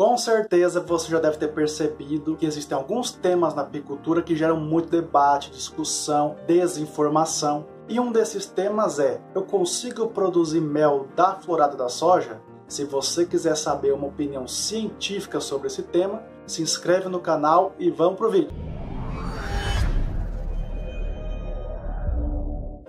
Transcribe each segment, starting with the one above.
Com certeza você já deve ter percebido que existem alguns temas na apicultura que geram muito debate, discussão, desinformação. E um desses temas é: eu consigo produzir mel da florada da soja? Se você quiser saber uma opinião científica sobre esse tema, se inscreve no canal e vamos pro vídeo.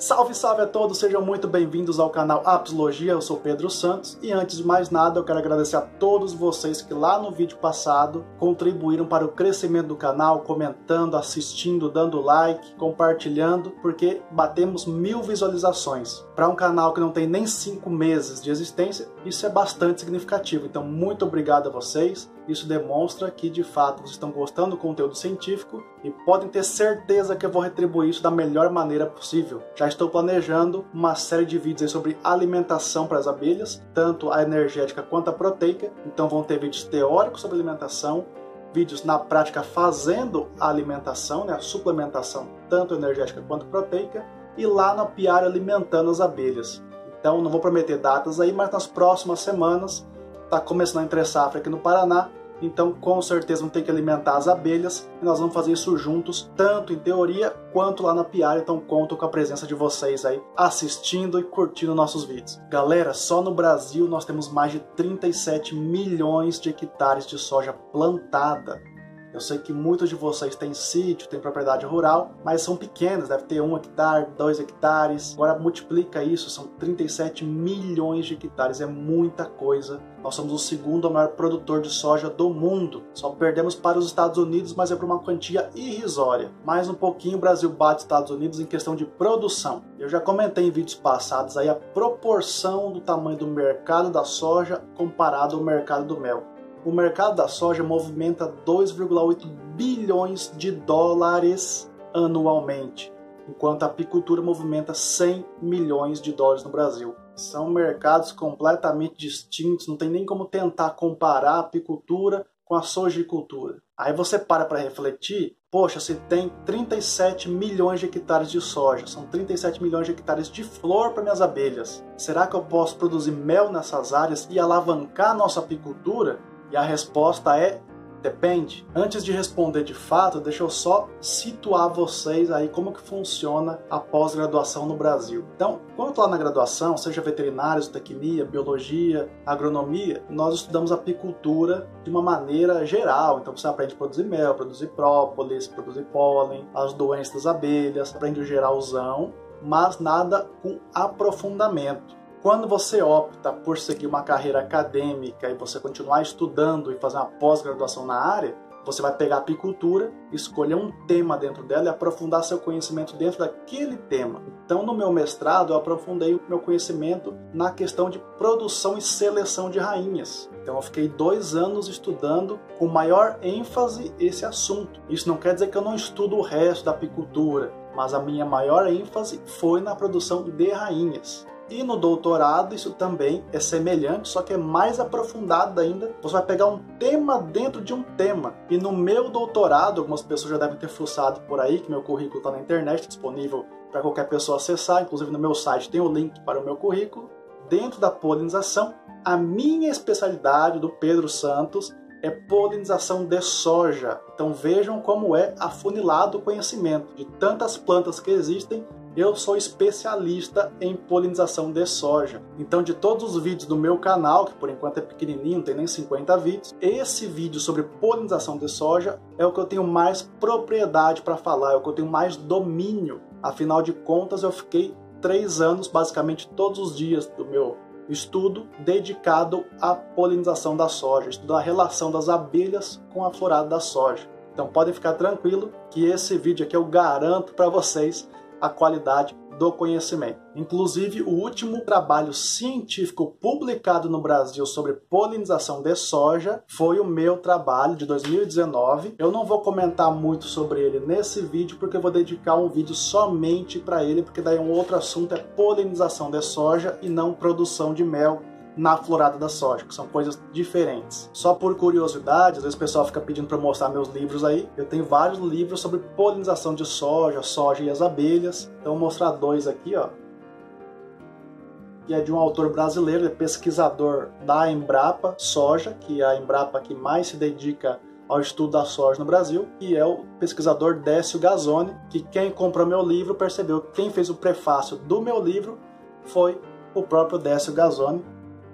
Salve, salve a todos, sejam muito bem-vindos ao canal Apsologia, eu sou Pedro Santos e antes de mais nada eu quero agradecer a todos vocês que lá no vídeo passado contribuíram para o crescimento do canal, comentando, assistindo, dando like, compartilhando, porque batemos mil visualizações. Para um canal que não tem nem cinco meses de existência, isso é bastante significativo, então muito obrigado a vocês. Isso demonstra que de fato vocês estão gostando do conteúdo científico e podem ter certeza que eu vou retribuir isso da melhor maneira possível. Já estou planejando uma série de vídeos sobre alimentação para as abelhas, tanto a energética quanto a proteica. Então vão ter vídeos teóricos sobre alimentação, vídeos na prática fazendo a alimentação, né, a suplementação, tanto energética quanto proteica, e lá no apiário alimentando as abelhas. Então não vou prometer datas aí, mas nas próximas semanas está começando a entre safra aqui no Paraná então, com certeza, vamos ter que alimentar as abelhas e nós vamos fazer isso juntos, tanto em teoria quanto lá na piara. Então, conto com a presença de vocês aí assistindo e curtindo nossos vídeos. Galera, só no Brasil nós temos mais de 37 milhões de hectares de soja plantada. Eu sei que muitos de vocês têm sítio, têm propriedade rural, mas são pequenas, deve ter um hectare, dois hectares. Agora multiplica isso, são 37 milhões de hectares, é muita coisa. Nós somos o segundo maior produtor de soja do mundo. Só perdemos para os Estados Unidos, mas é por uma quantia irrisória. Mais um pouquinho o Brasil bate os Estados Unidos em questão de produção. Eu já comentei em vídeos passados aí a proporção do tamanho do mercado da soja comparado ao mercado do mel o mercado da soja movimenta 2,8 bilhões de dólares anualmente, enquanto a apicultura movimenta 100 milhões de dólares no Brasil. São mercados completamente distintos, não tem nem como tentar comparar a apicultura com a sojicultura. Aí você para para refletir, poxa, se tem 37 milhões de hectares de soja, são 37 milhões de hectares de flor para minhas abelhas. Será que eu posso produzir mel nessas áreas e alavancar a nossa apicultura? E a resposta é depende. Antes de responder de fato, deixa eu só situar vocês aí como que funciona a pós-graduação no Brasil. Então, quando eu lá na graduação, seja veterinário, zootecnia, biologia, agronomia, nós estudamos apicultura de uma maneira geral. Então você aprende a produzir mel, produzir própolis, produzir pólen, as doenças das abelhas, aprende o geralzão, mas nada com aprofundamento. Quando você opta por seguir uma carreira acadêmica e você continuar estudando e fazer uma pós-graduação na área, você vai pegar a apicultura, escolher um tema dentro dela e aprofundar seu conhecimento dentro daquele tema. Então, no meu mestrado, eu aprofundei o meu conhecimento na questão de produção e seleção de rainhas. Então, eu fiquei dois anos estudando com maior ênfase esse assunto. Isso não quer dizer que eu não estudo o resto da apicultura, mas a minha maior ênfase foi na produção de rainhas. E no doutorado isso também é semelhante, só que é mais aprofundado ainda. Você vai pegar um tema dentro de um tema. E no meu doutorado, algumas pessoas já devem ter fuçado por aí, que meu currículo está na internet, disponível para qualquer pessoa acessar. Inclusive no meu site tem o link para o meu currículo. Dentro da polinização, a minha especialidade do Pedro Santos é polinização de soja. Então vejam como é afunilado o conhecimento de tantas plantas que existem eu sou especialista em polinização de soja. Então, de todos os vídeos do meu canal, que por enquanto é pequenininho, não tem nem 50 vídeos, esse vídeo sobre polinização de soja é o que eu tenho mais propriedade para falar, é o que eu tenho mais domínio. Afinal de contas, eu fiquei três anos, basicamente todos os dias do meu estudo dedicado à polinização da soja, estudar a relação das abelhas com a florada da soja. Então podem ficar tranquilo que esse vídeo aqui eu garanto para vocês a qualidade do conhecimento. Inclusive, o último trabalho científico publicado no Brasil sobre polinização de soja foi o meu trabalho de 2019. Eu não vou comentar muito sobre ele nesse vídeo porque eu vou dedicar um vídeo somente para ele, porque daí um outro assunto é polinização de soja e não produção de mel na florada da soja, que são coisas diferentes. Só por curiosidade, às vezes o pessoal fica pedindo para mostrar meus livros aí. Eu tenho vários livros sobre polinização de soja, soja e as abelhas. Então vou mostrar dois aqui, ó. que é de um autor brasileiro, é pesquisador da Embrapa Soja, que é a Embrapa que mais se dedica ao estudo da soja no Brasil, e é o pesquisador Décio Gazzoni, que quem comprou meu livro percebeu que quem fez o prefácio do meu livro foi o próprio Décio Gazzoni.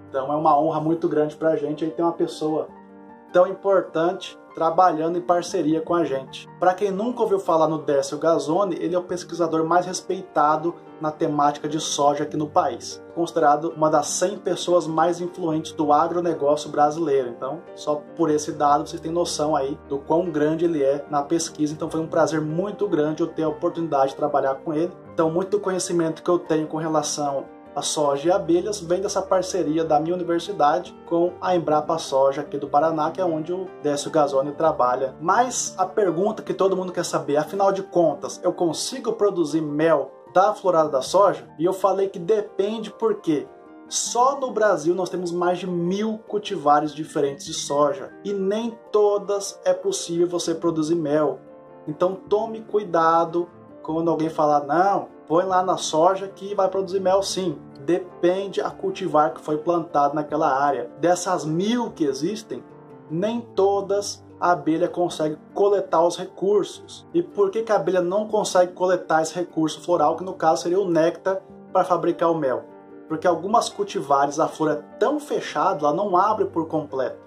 Então é uma honra muito grande para a gente aí ter uma pessoa tão importante trabalhando em parceria com a gente. Para quem nunca ouviu falar no Décio Gazzoni, ele é o pesquisador mais respeitado na temática de soja aqui no país, considerado uma das 100 pessoas mais influentes do agronegócio brasileiro. Então, só por esse dado vocês têm noção aí do quão grande ele é na pesquisa. Então, foi um prazer muito grande eu ter a oportunidade de trabalhar com ele. Então, muito conhecimento que eu tenho com relação a soja e abelhas vem dessa parceria da minha universidade com a Embrapa Soja aqui do Paraná, que é onde o Décio Gazzoni trabalha. Mas a pergunta que todo mundo quer saber, afinal de contas, eu consigo produzir mel da florada da soja? E eu falei que depende porque só no Brasil nós temos mais de mil cultivares diferentes de soja e nem todas é possível você produzir mel. Então tome cuidado quando alguém falar não, põe lá na soja que vai produzir mel sim depende a cultivar que foi plantado naquela área. Dessas mil que existem, nem todas a abelha consegue coletar os recursos. E por que, que a abelha não consegue coletar esse recurso floral, que no caso seria o néctar para fabricar o mel? Porque algumas cultivares a flor é tão fechada, ela não abre por completo.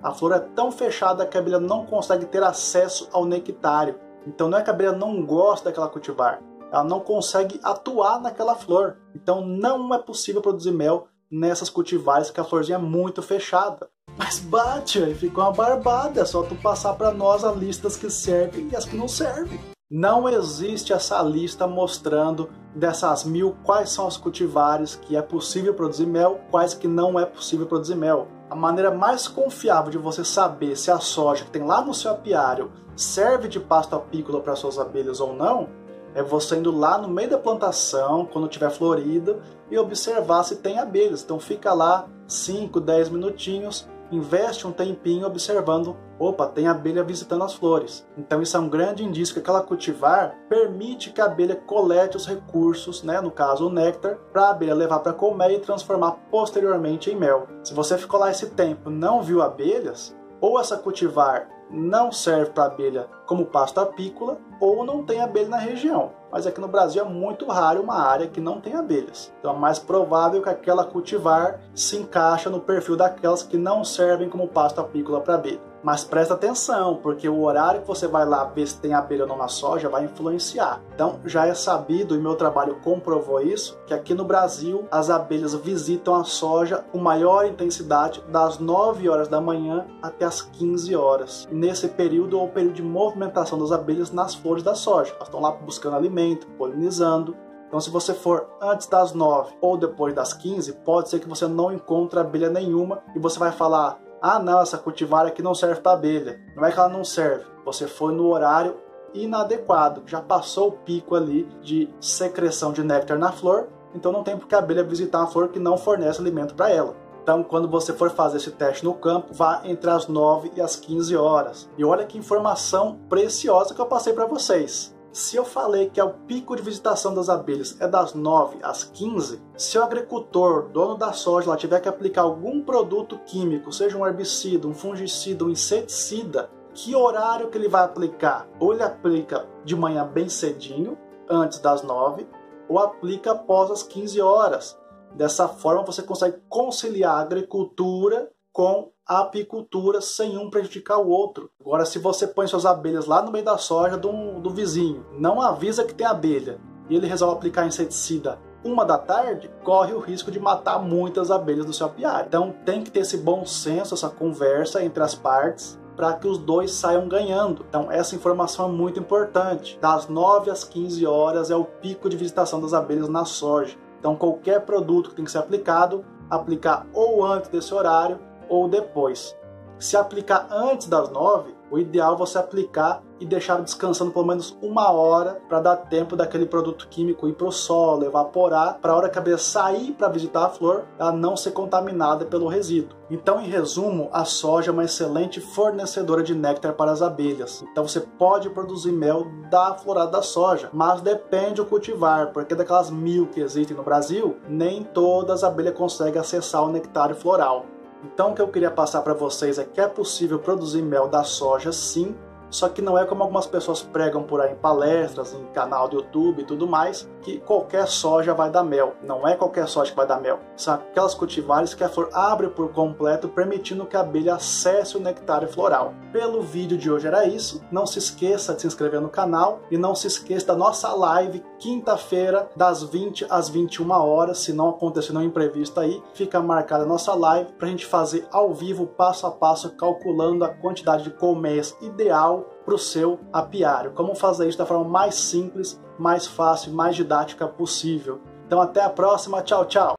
A flor é tão fechada que a abelha não consegue ter acesso ao nectário. Então não é que a abelha não gosta daquela cultivar, ela não consegue atuar naquela flor. Então não é possível produzir mel nessas cultivares que a florzinha é muito fechada. Mas bate, aí ficou uma barbada, é só tu passar para nós as listas que servem e as que não servem. Não existe essa lista mostrando dessas mil quais são as cultivares que é possível produzir mel, quais que não é possível produzir mel. A maneira mais confiável de você saber se a soja que tem lá no seu apiário serve de pasto apícola para suas abelhas ou não é você indo lá no meio da plantação, quando tiver florida, e observar se tem abelhas. Então fica lá 5, 10 minutinhos, investe um tempinho observando, opa, tem abelha visitando as flores. Então isso é um grande indício que aquela cultivar permite que a abelha colete os recursos, né, no caso o néctar, para a abelha levar para a colmeia e transformar posteriormente em mel. Se você ficou lá esse tempo não viu abelhas, ou essa cultivar não serve para abelha como pasto apícola ou não tem abelha na região. Mas aqui no Brasil é muito raro uma área que não tem abelhas. Então é mais provável que aquela cultivar se encaixa no perfil daquelas que não servem como pasto apícola para abelha. Mas presta atenção, porque o horário que você vai lá ver se tem abelha ou não na soja vai influenciar. Então já é sabido, e meu trabalho comprovou isso, que aqui no Brasil as abelhas visitam a soja com maior intensidade das 9 horas da manhã até as 15 horas. E nesse período é o período de movimentação das abelhas nas flores da soja. Elas estão lá buscando alimento, polinizando, então, se você for antes das 9 ou depois das 15, pode ser que você não encontre abelha nenhuma e você vai falar: ah, não, essa cultivar aqui não serve para abelha. Não é que ela não serve. Você foi no horário inadequado, já passou o pico ali de secreção de néctar na flor, então não tem por que a abelha visitar uma flor que não fornece alimento para ela. Então, quando você for fazer esse teste no campo, vá entre as 9 e as 15 horas. E olha que informação preciosa que eu passei para vocês. Se eu falei que é o pico de visitação das abelhas é das 9 às 15, se o agricultor, dono da soja, lá, tiver que aplicar algum produto químico, seja um herbicida, um fungicida, um inseticida, que horário que ele vai aplicar? Ou ele aplica de manhã bem cedinho, antes das 9, ou aplica após as 15 horas. Dessa forma você consegue conciliar a agricultura com a apicultura sem um prejudicar o outro. Agora, se você põe suas abelhas lá no meio da soja do, do vizinho, não avisa que tem abelha, e ele resolve aplicar inseticida uma da tarde, corre o risco de matar muitas abelhas do seu apiário. Então tem que ter esse bom senso, essa conversa entre as partes para que os dois saiam ganhando. Então essa informação é muito importante. Das 9 às 15 horas é o pico de visitação das abelhas na soja. Então qualquer produto que tem que ser aplicado, aplicar ou antes desse horário ou depois. Se aplicar antes das 9, o ideal é você aplicar e deixar descansando pelo menos uma hora para dar tempo daquele produto químico ir para o solo, evaporar, para a hora que a abelha sair para visitar a flor, ela não ser contaminada pelo resíduo. Então, em resumo, a soja é uma excelente fornecedora de néctar para as abelhas. Então, você pode produzir mel da florada da soja, mas depende do cultivar, porque daquelas mil que existem no Brasil, nem todas as abelhas conseguem acessar o nectário floral. Então o que eu queria passar para vocês é que é possível produzir mel da soja sim, só que não é como algumas pessoas pregam por aí em palestras, em canal do YouTube e tudo mais, que qualquer soja vai dar mel. Não é qualquer soja que vai dar mel. São aquelas cultivares que a flor abre por completo, permitindo que a abelha acesse o nectário floral. Pelo vídeo de hoje era isso. Não se esqueça de se inscrever no canal e não se esqueça da nossa live quinta-feira das 20 às 21 horas, se não acontecer nenhum imprevisto aí, fica marcada a nossa live para a gente fazer ao vivo, passo a passo, calculando a quantidade de colmeias ideal para o seu apiário. Como fazer isso da forma mais simples, mais fácil, mais didática possível. Então até a próxima, tchau, tchau!